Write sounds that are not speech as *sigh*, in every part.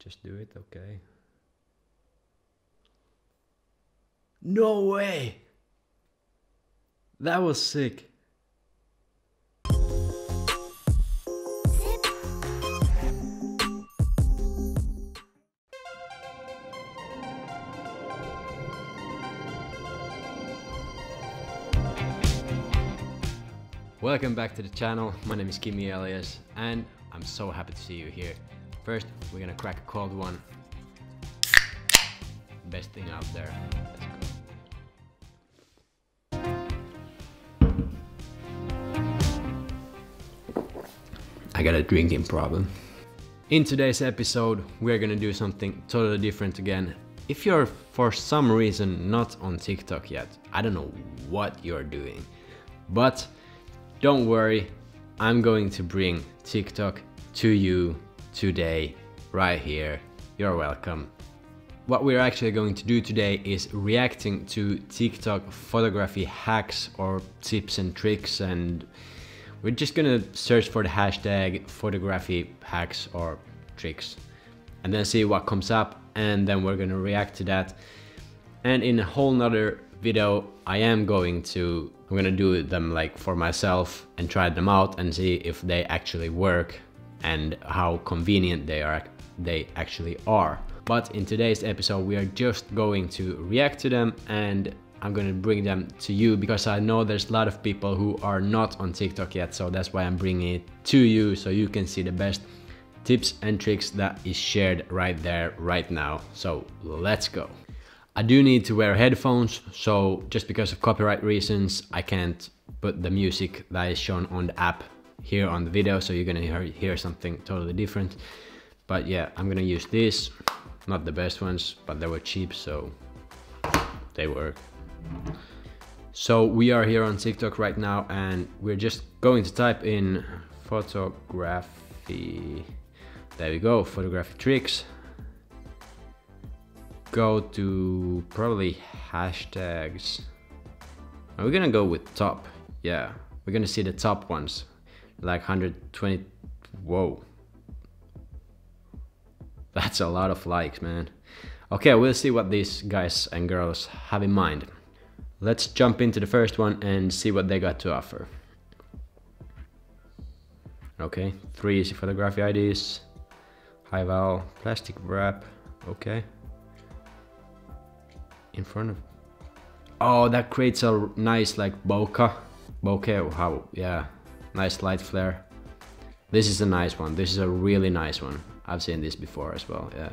Just do it, okay. No way! That was sick. Welcome back to the channel. My name is Kimi Elias and I'm so happy to see you here. First, we're gonna crack a cold one. Best thing out there. Let's go. I got a drinking problem. In today's episode, we're gonna do something totally different again. If you're for some reason not on TikTok yet, I don't know what you're doing, but don't worry, I'm going to bring TikTok to you today, right here. You're welcome. What we're actually going to do today is reacting to TikTok photography hacks or tips and tricks and we're just gonna search for the hashtag photography hacks or tricks and then see what comes up and then we're gonna react to that. And in a whole nother video, I am going to I'm gonna do them like for myself and try them out and see if they actually work and how convenient they are they actually are. But in today's episode we are just going to react to them and I'm gonna bring them to you because I know there's a lot of people who are not on TikTok yet so that's why I'm bringing it to you so you can see the best tips and tricks that is shared right there right now. So let's go. I do need to wear headphones, so just because of copyright reasons, I can't put the music that is shown on the app here on the video, so you're gonna hear, hear something totally different. But yeah, I'm gonna use these, not the best ones, but they were cheap, so they work. So we are here on TikTok right now, and we're just going to type in photography. There we go, photography tricks go to probably hashtags. Are we gonna go with top? Yeah, we're gonna see the top ones. Like 120, whoa. That's a lot of likes, man. Okay, we'll see what these guys and girls have in mind. Let's jump into the first one and see what they got to offer. Okay, three easy photography ideas. High val, plastic wrap, okay in front of oh that creates a nice like bokeh bokeh how yeah nice light flare. This is a nice one. This is a really nice one. I've seen this before as well yeah.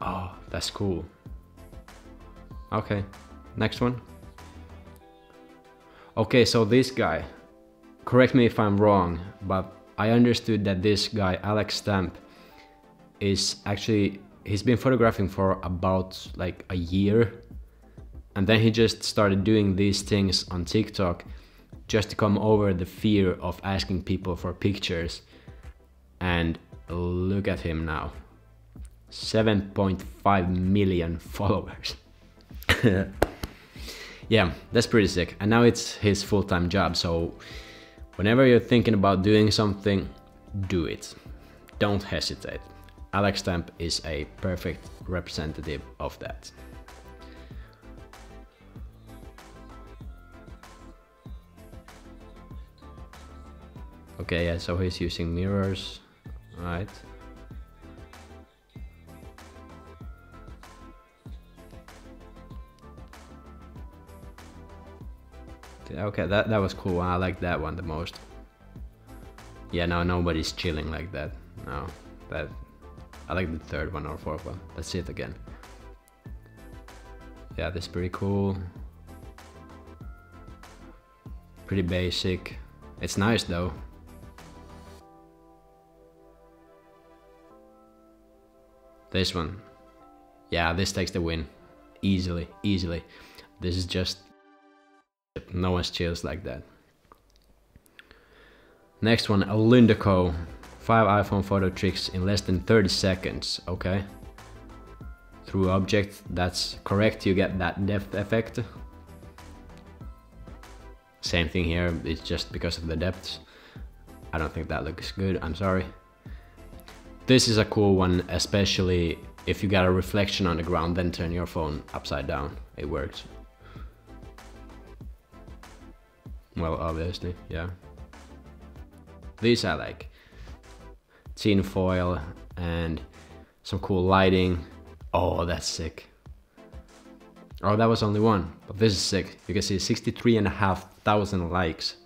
Oh that's cool. Okay next one. Okay so this guy correct me if I'm wrong but I understood that this guy, Alex Stamp, is actually, he's been photographing for about like a year. And then he just started doing these things on TikTok just to come over the fear of asking people for pictures. And look at him now 7.5 million *laughs* followers. *laughs* yeah, that's pretty sick. And now it's his full time job. So Whenever you're thinking about doing something, do it. Don't hesitate. Alex Stamp is a perfect representative of that. Okay, yeah, so he's using mirrors, right? Okay, that, that was cool. I like that one the most. Yeah, no, nobody's chilling like that. No, that... I like the third one or fourth one. Let's see it again. Yeah, this is pretty cool. Pretty basic. It's nice though. This one. Yeah, this takes the win. Easily, easily. This is just no one's chills like that. Next one, Lindeco. 5 iPhone photo tricks in less than 30 seconds, okay? Through object, that's correct, you get that depth effect. Same thing here, it's just because of the depths. I don't think that looks good, I'm sorry. This is a cool one, especially if you got a reflection on the ground, then turn your phone upside down. It works. Well, obviously, yeah. These I like tin foil and some cool lighting. Oh, that's sick. Oh, that was only one, but this is sick. You can see 63 and a half thousand likes.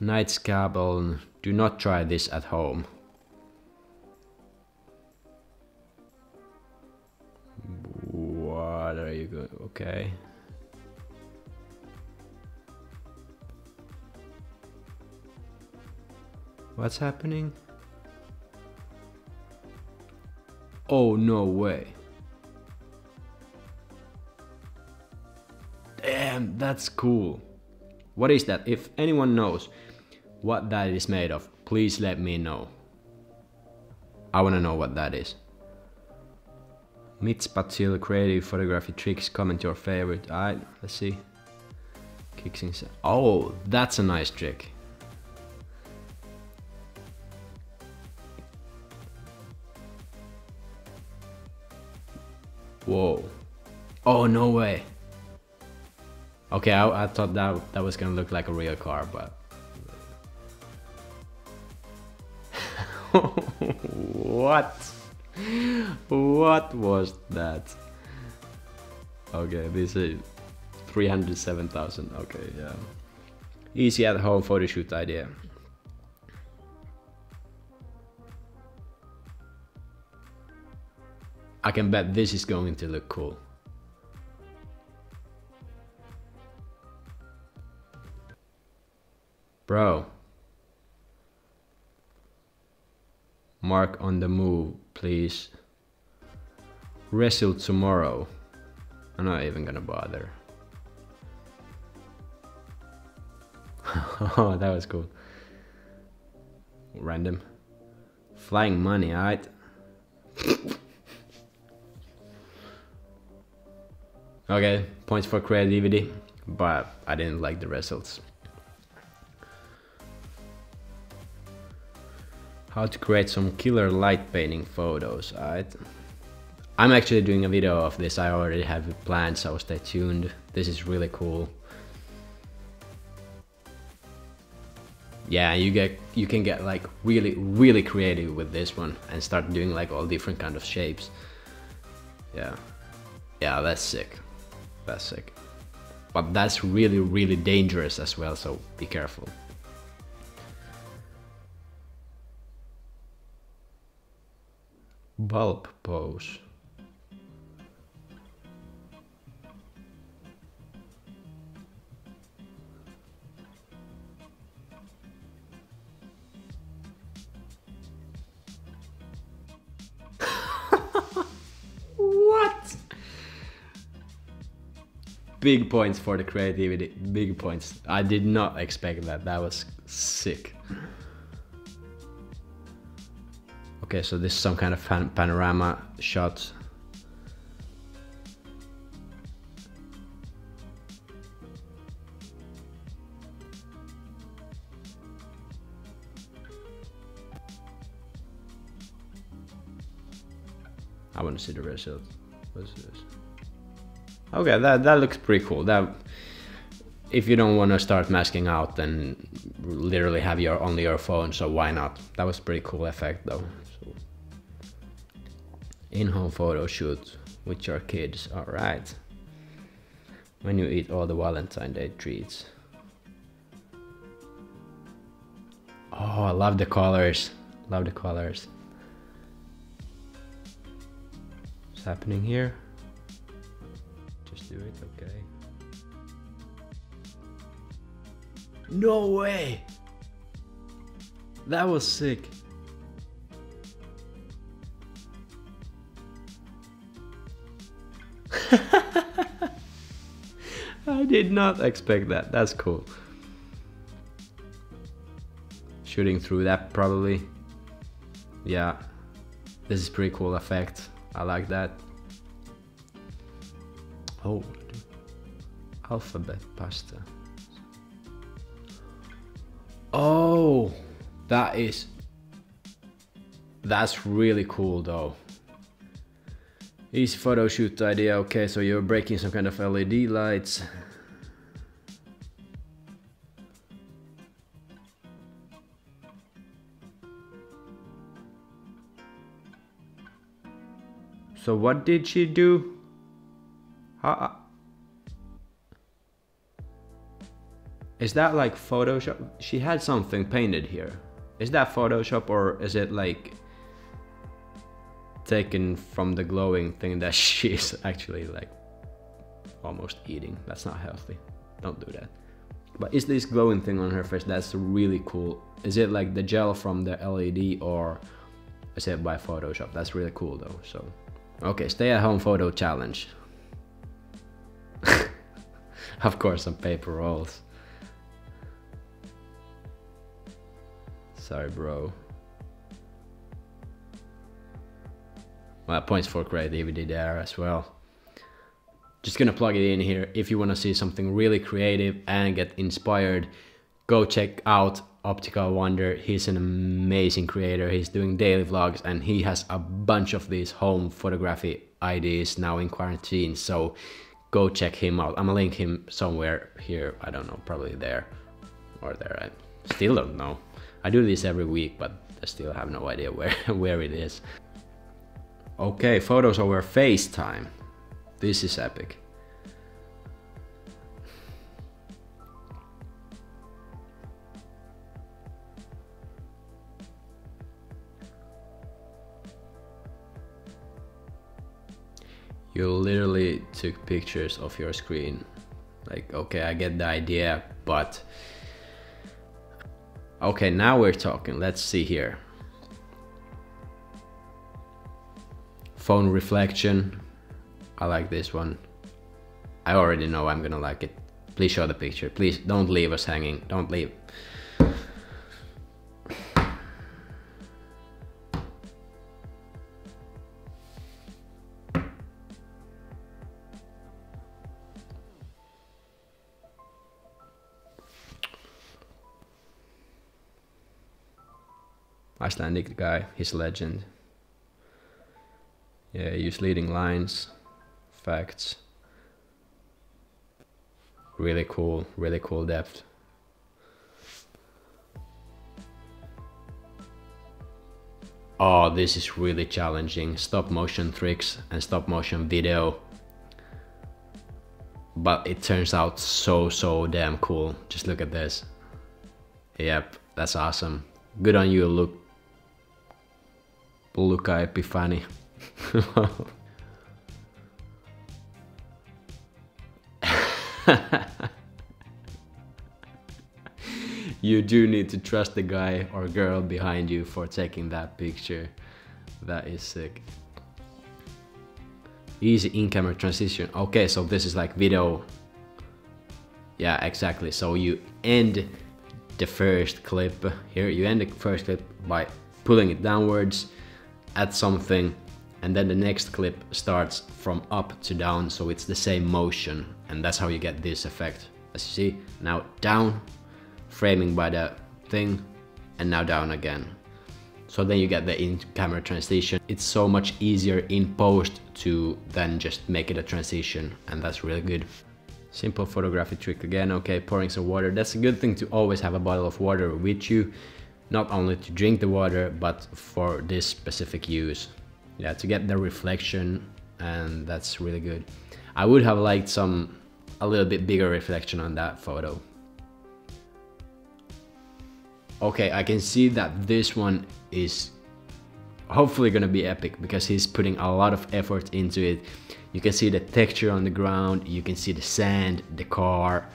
Knights Cabal, do not try this at home. What are you going? Okay. What's happening? Oh, no way. Damn, that's cool. What is that? If anyone knows what that is made of, please let me know. I wanna know what that is. Mitspatil creative photography tricks, comment your favorite. Alright, let's see. Kicks inside. Oh, that's a nice trick. Whoa. Oh, no way. Okay, I, I thought that that was gonna look like a real car, but... *laughs* what? What was that? Okay, this is 307,000. Okay, yeah. Easy at home photo shoot idea. I can bet this is going to look cool. Bro. Mark on the move, please. Wrestle tomorrow. I'm not even gonna bother. *laughs* oh, that was cool. Random. Flying money, alright? *laughs* okay, points for creativity, but I didn't like the results. how to create some killer light painting photos. Alright. I'm actually doing a video of this, I already have it planned, so stay tuned. This is really cool. Yeah, you get you can get like really really creative with this one and start doing like all different kind of shapes. Yeah. Yeah, that's sick. But that's really really dangerous as well, so be careful. bulb pose. Big points for the creativity. Big points. I did not expect that. That was sick. Okay, so this is some kind of pan panorama shot. I want to see the result. What's this? Okay, that that looks pretty cool. That if you don't want to start masking out, then literally have your only your phone. So why not? That was pretty cool effect though in-home photo shoot with your kids all right when you eat all the valentine day treats oh i love the colors love the colors what's happening here do it okay no way that was sick *laughs* I did not expect that. That's cool. Shooting through that probably. Yeah. This is pretty cool effect. I like that. Alphabet pasta. Oh, that is, that's really cool though. Easy photo shoot idea. Okay, so you're breaking some kind of LED lights. So what did she do? Is that like Photoshop? She had something painted here. Is that Photoshop or is it like taken from the glowing thing that *laughs* she's actually like almost eating? That's not healthy. Don't do that. But is this glowing thing on her face? That's really cool. Is it like the gel from the LED or is it by Photoshop? That's really cool though. So, okay, stay at home photo challenge. *laughs* of course, some paper rolls. Sorry, bro. Well, points for creativity there as well. Just gonna plug it in here. If you wanna see something really creative and get inspired, go check out Optical Wonder. He's an amazing creator. He's doing daily vlogs and he has a bunch of these home photography ideas now in quarantine. So go check him out. I'm gonna link him somewhere here. I don't know, probably there or there. I still don't know. I do this every week, but I still have no idea where, *laughs* where it is. Okay, photos over FaceTime. This is epic. You literally took pictures of your screen. Like, okay, I get the idea, but Okay, now we're talking. Let's see here. Phone reflection. I like this one. I already know I'm gonna like it. Please show the picture. Please don't leave us hanging. Don't leave. Icelandic guy, he's a legend. Yeah, use leading lines, facts. Really cool, really cool depth. Oh, this is really challenging. Stop motion tricks and stop motion video. But it turns out so, so damn cool. Just look at this. Yep, that's awesome. Good on you, Luke. Luca Epifani. you do need to trust the guy or girl behind you for taking that picture. That is sick. Easy in-camera transition. Okay, so this is like video. Yeah, exactly. So you end the first clip here. You end the first clip by pulling it downwards add something and then the next clip starts from up to down so it's the same motion and that's how you get this effect. As you see now down framing by the thing and now down again. So then you get the in-camera transition. It's so much easier in post to then just make it a transition and that's really good. Simple photography trick again. Okay pouring some water. That's a good thing to always have a bottle of water with you not only to drink the water but for this specific use. Yeah to get the reflection and that's really good. I would have liked some a little bit bigger reflection on that photo. Okay I can see that this one is hopefully gonna be epic because he's putting a lot of effort into it. You can see the texture on the ground you can see the sand the car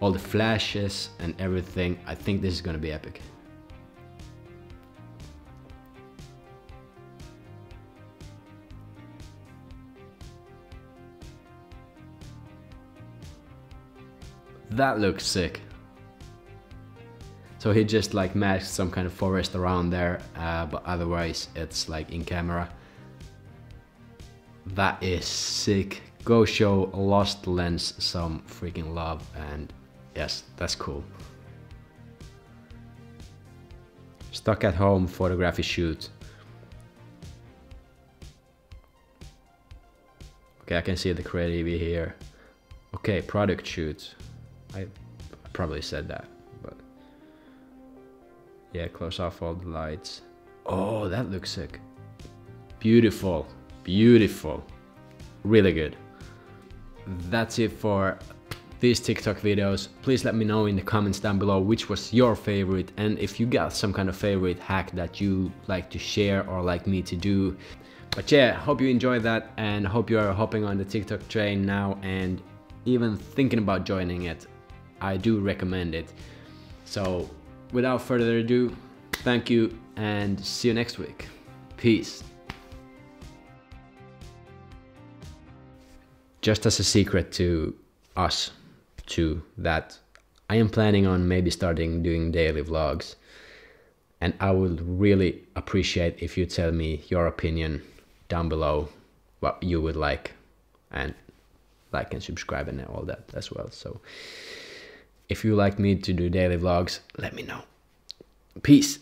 all the flashes and everything. I think this is gonna be epic That looks sick. So he just like masked some kind of forest around there, uh, but otherwise it's like in camera. That is sick go show Lost Lens some freaking love and yes, that's cool. Stuck at home photography shoot. Okay, I can see the creativity here. Okay, product shoot. I probably said that, but yeah, close off all the lights. Oh, that looks sick. Beautiful, beautiful, really good. That's it for these TikTok videos. Please let me know in the comments down below which was your favorite and if you got some kind of favorite hack that you like to share or like me to do. But yeah, hope you enjoyed that and hope you are hopping on the TikTok train now and even thinking about joining it. I do recommend it. So without further ado, thank you and see you next week. Peace. Just as a secret to us, to that I am planning on maybe starting doing daily vlogs. And I would really appreciate if you tell me your opinion down below what you would like and like and subscribe and all that as well so if you like me to do daily vlogs let me know. Peace